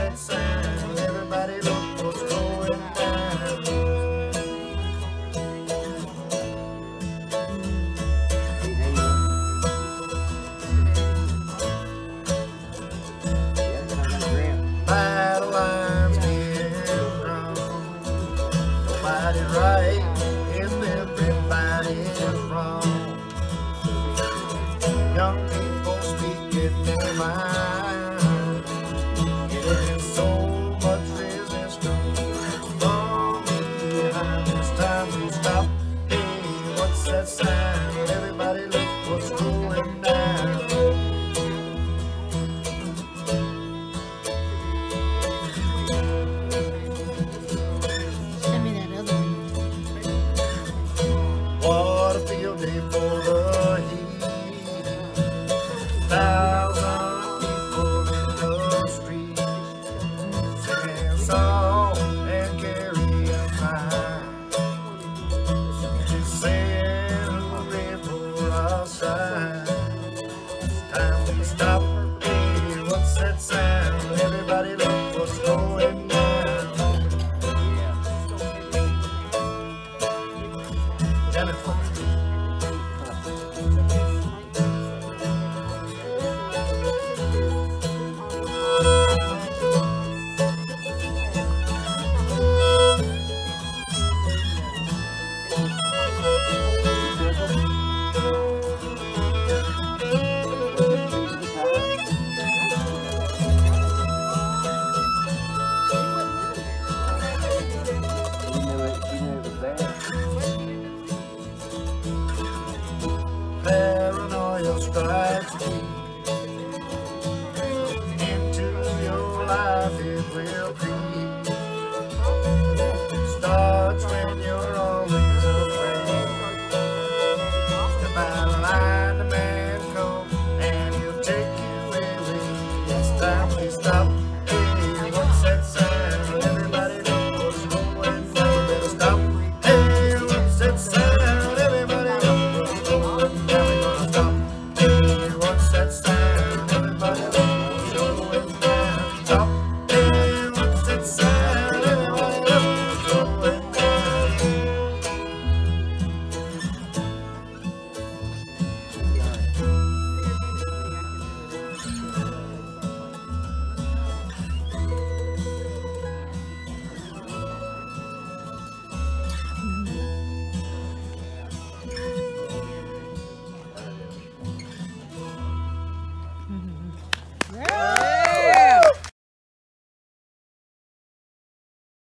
and sound. Everybody look what's going down. Battle lines being right wrong. Young people speaking their mind. time. Everybody it says. invites me into your life, it will be.